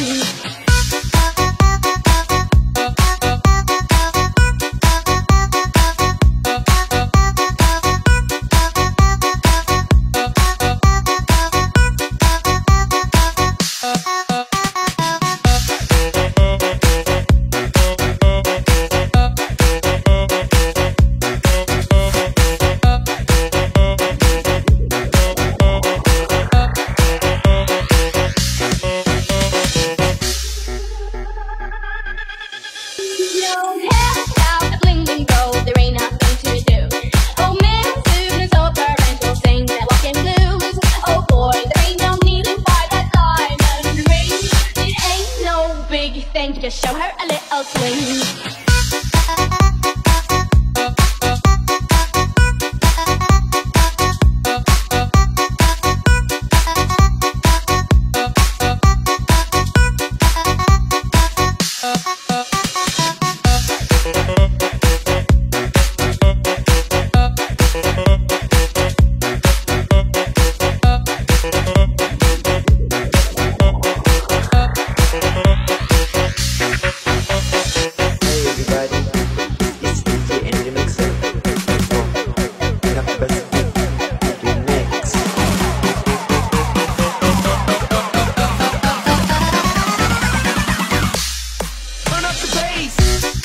little thing, just show her a little swing.